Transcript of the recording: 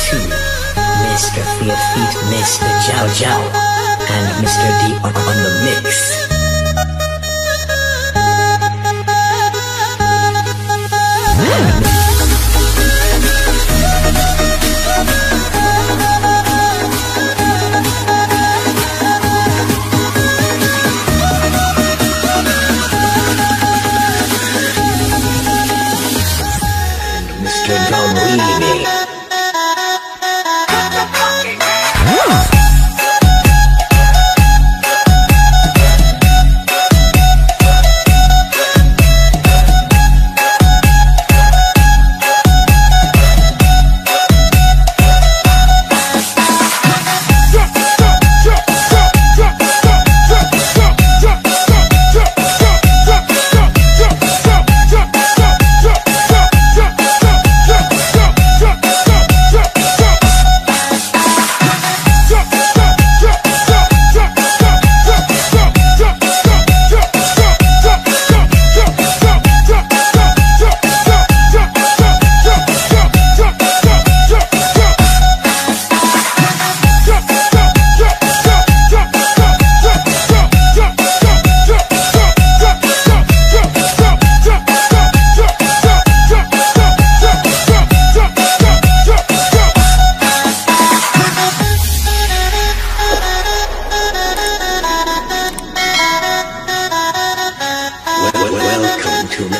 Two, Mr. Fear Feet, Mr. Jiao Jiao, and Mr. D on, on the mix. Mr. Drum. too late.